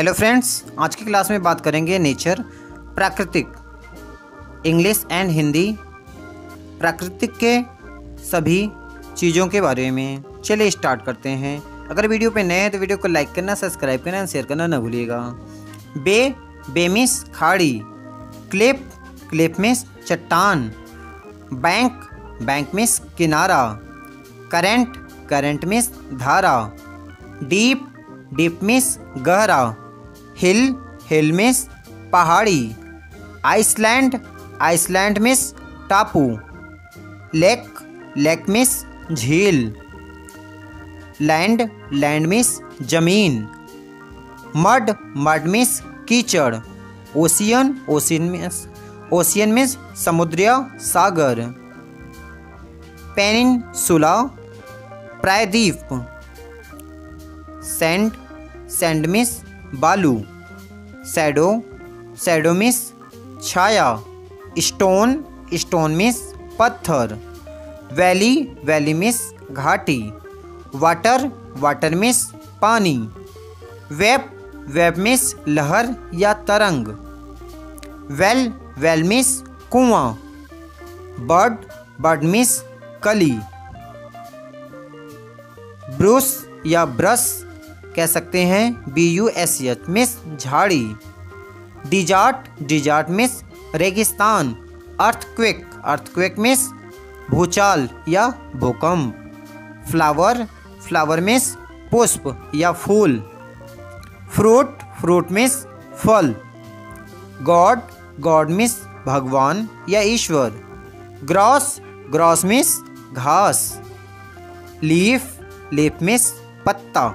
Hello friends आज की class में बात करेंगे नेचर प्राकृतिक इंग्लिश एंड हिंदी प्राकृतिक के सभी चीज़ों के बारे में। चलिए स्टार्ट करते हैं। अगर वीडियो पे नए हैं तो वीडियो को लाइक करना सब्सक्राइब करना शेयर करना ना भूलिएगा। बे, बेमिस, खाड़ी, क्लिप क्लिप मिस चट्टान बैंक बैंक मिस किनारा करंट करंट मिस धारा डीप डीप मिस गहरा। हिल हिल मिस पहाड़ी, आइसलैंड आइसलैंड मिस टापू, लेक लेक मिस झील, लैंड लैंड मिस ज़मीन, मड मड मिस कीचड़, ocean ocean means ocean means समुद्रीय सागर, पेनिनसुला, प्रायद्वीप, सैंड सैंड मिस बालू सैडो सैडो मिस छाया, स्टोन स्टोन मिस पत्थर, वैली वैली मिस घाटी, वाटर वाटर मिस पानी, वेब वेब मिस लहर या तरंग, वेल वेल मिस कुआँ, बर्ड बर्ड मिस कली, ब्रूस या ब्रश कह सकते हैं B U S H means झाड़ी। डिजार्ट डिजार्ट मिस रेगिस्तान। अर्थक्विक अर्थक्वेक मिस भूचाल या भूकंप। फ्लावर फ्लावर मिस पुष्प या फूल। फ्रूट फ्रूट मिस फल। गॉड गॉड मिस भगवान या ईश्वर। ग्रॉस ग्रॉस मिस घास। लीफ लीफ मिस पत्ता।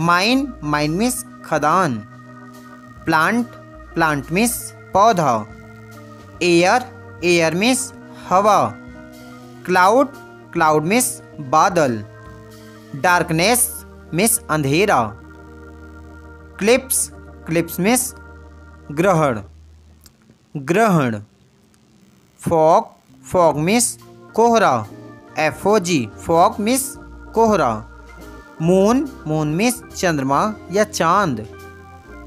माइन माइन मिस, खदान। प्लांट प्लांट मिस, पौधा। एयर एयर मिस, हवा। क्लाउड क्लाउड मिस, बादल। डार्कनेस, मिस, अंधेरा। क्लिप्स क्लिप्स मिस, ग्रहण। ग्रहण। फॉग फॉग मिस, कोहरा। F O G, fog means, कोहरा। मून मून मिस चंद्रमा या चाँद,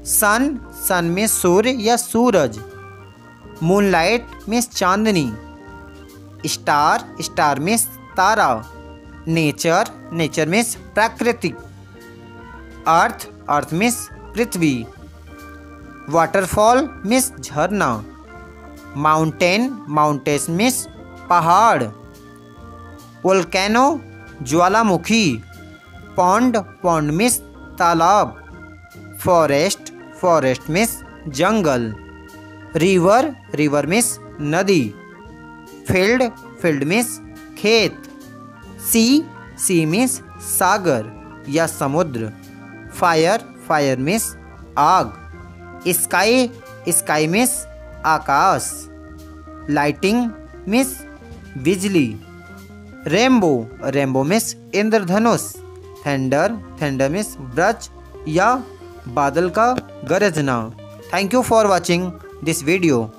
सन सन में सूर्य या सूरज, मूनलाइट मिस चांदनी, स्टार स्टार मिस तारा, नेचर नेचर मिस प्राकृतिक, अर्थ अर्थ मिस पृथ्वी, वाटरफॉल मिस झरना, माउंटेन माउंटेन मिस पहाड़, वोल्केनो, ज्वालामुखी। पौंड पौंड मिस तालाब फॉरेस्ट फॉरेस्ट मिस जंगल रिवर रिवर मिस नदी फ़ील्ड फ़ील्ड मिस खेत सी सी मिस सागर या समुद्र फायर फायर मिस आग स्काई स्काई मिस आकाश लाइटिंग मिस बिजली रेम्बो रेम्बो मिस इंद्रधनुष। थेंडर थेंडर मीन्स ब्रज या बादल का गरजना। Thank you for watching this video